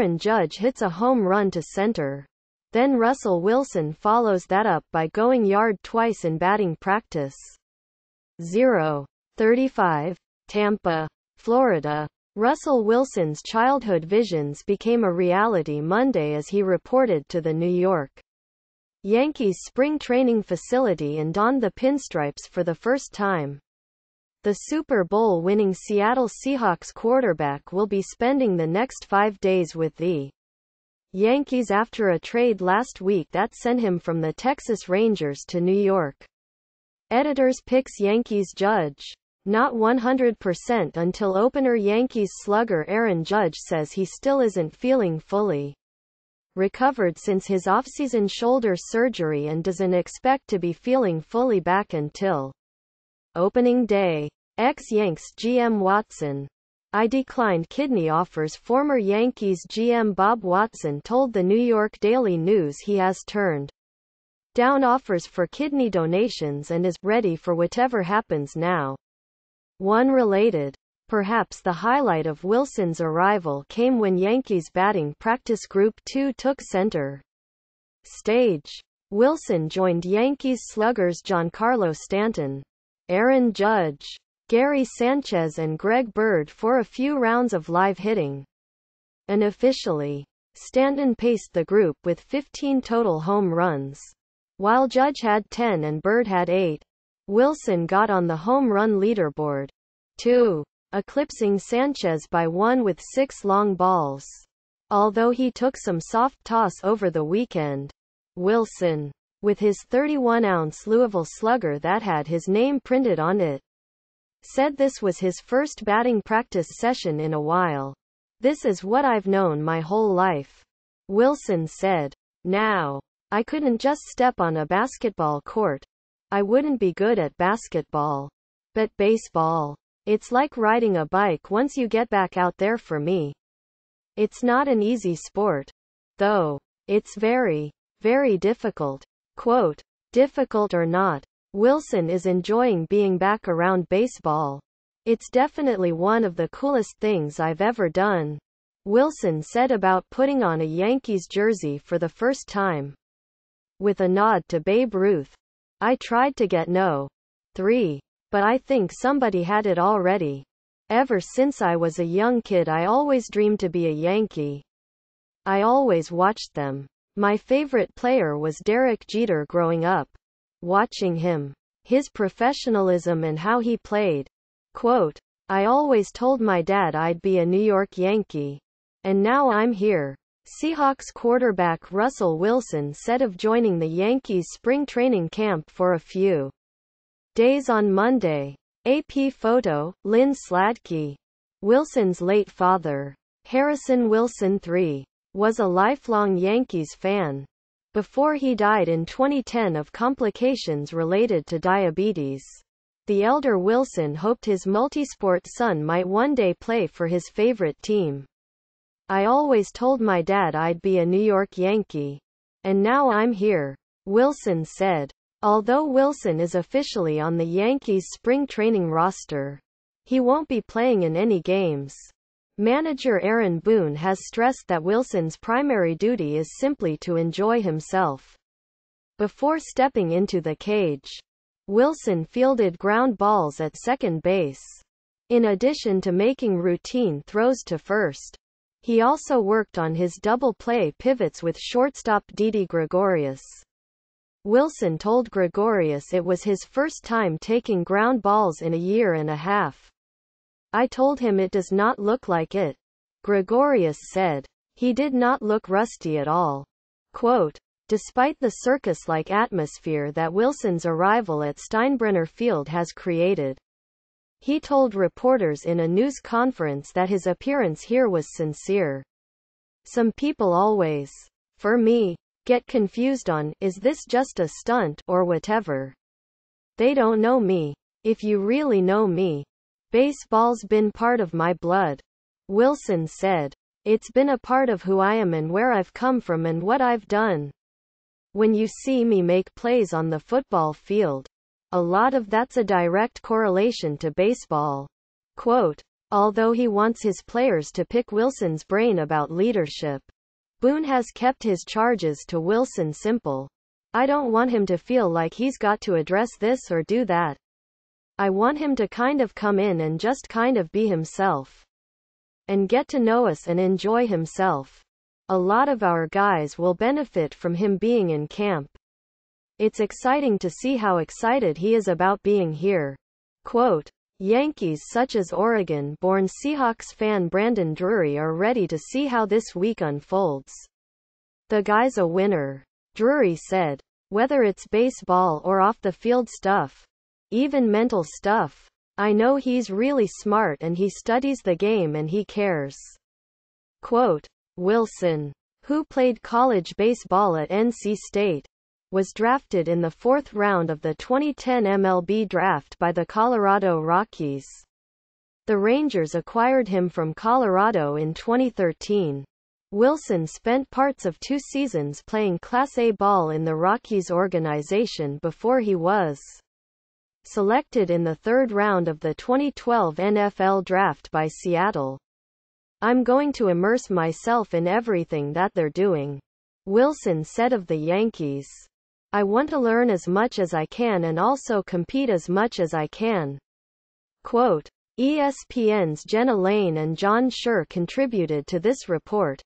Aaron Judge hits a home run to center. Then Russell Wilson follows that up by going yard twice in batting practice. 0. 35. Tampa, Florida. Russell Wilson's childhood visions became a reality Monday as he reported to the New York Yankees spring training facility and donned the pinstripes for the first time. The Super Bowl winning Seattle Seahawks quarterback will be spending the next five days with the Yankees after a trade last week that sent him from the Texas Rangers to New York. Editors picks Yankees Judge. Not 100% until opener Yankees slugger Aaron Judge says he still isn't feeling fully recovered since his offseason shoulder surgery and doesn't expect to be feeling fully back until opening day. Ex-Yanks GM Watson. I declined kidney offers Former Yankees GM Bob Watson told the New York Daily News he has turned down offers for kidney donations and is ready for whatever happens now. One related. Perhaps the highlight of Wilson's arrival came when Yankees batting practice Group 2 took center stage. Wilson joined Yankees sluggers Giancarlo Stanton, Aaron Judge, Gary Sanchez and Greg Bird for a few rounds of live hitting. Unofficially, Stanton paced the group with 15 total home runs. While Judge had 10 and Bird had 8. Wilson got on the home run leaderboard. 2. Eclipsing Sanchez by one with six long balls. Although he took some soft toss over the weekend. Wilson, with his 31-ounce Louisville slugger that had his name printed on it, said this was his first batting practice session in a while. This is what I've known my whole life. Wilson said. Now, I couldn't just step on a basketball court. I wouldn't be good at basketball. But baseball. It's like riding a bike once you get back out there for me. It's not an easy sport. Though. It's very, very difficult. Quote, difficult or not, Wilson is enjoying being back around baseball. It's definitely one of the coolest things I've ever done. Wilson said about putting on a Yankees jersey for the first time. With a nod to Babe Ruth. I tried to get no. 3. But I think somebody had it already. Ever since I was a young kid I always dreamed to be a Yankee. I always watched them. My favorite player was Derek Jeter growing up. Watching him. His professionalism and how he played. Quote, I always told my dad I'd be a New York Yankee. And now I'm here. Seahawks quarterback Russell Wilson said of joining the Yankees spring training camp for a few days on Monday. AP photo, Lynne Sladky. Wilson's late father, Harrison Wilson III, was a lifelong Yankees fan. Before he died in 2010 of complications related to diabetes. The elder Wilson hoped his multisport son might one day play for his favorite team. I always told my dad I'd be a New York Yankee. And now I'm here. Wilson said. Although Wilson is officially on the Yankees spring training roster, he won't be playing in any games. Manager Aaron Boone has stressed that Wilson's primary duty is simply to enjoy himself. Before stepping into the cage, Wilson fielded ground balls at second base. In addition to making routine throws to first, he also worked on his double play pivots with shortstop Didi Gregorius. Wilson told Gregorius it was his first time taking ground balls in a year and a half. I told him it does not look like it. Gregorius said. He did not look rusty at all. Quote, Despite the circus-like atmosphere that Wilson's arrival at Steinbrenner Field has created, he told reporters in a news conference that his appearance here was sincere. Some people always, for me, get confused on, is this just a stunt, or whatever. They don't know me. If you really know me. Baseball's been part of my blood. Wilson said. It's been a part of who I am and where I've come from and what I've done. When you see me make plays on the football field, a lot of that's a direct correlation to baseball. Quote, Although he wants his players to pick Wilson's brain about leadership, Boone has kept his charges to Wilson simple. I don't want him to feel like he's got to address this or do that. I want him to kind of come in and just kind of be himself. And get to know us and enjoy himself. A lot of our guys will benefit from him being in camp. It's exciting to see how excited he is about being here. Quote, Yankees such as Oregon-born Seahawks fan Brandon Drury are ready to see how this week unfolds. The guy's a winner. Drury said. Whether it's baseball or off-the-field stuff. Even mental stuff. I know he's really smart and he studies the game and he cares. Quote, Wilson, who played college baseball at NC State, was drafted in the fourth round of the 2010 MLB draft by the Colorado Rockies. The Rangers acquired him from Colorado in 2013. Wilson spent parts of two seasons playing Class A ball in the Rockies organization before he was selected in the third round of the 2012 NFL Draft by Seattle. I'm going to immerse myself in everything that they're doing. Wilson said of the Yankees. I want to learn as much as I can and also compete as much as I can. Quote, ESPN's Jenna Laine and John Schur contributed to this report.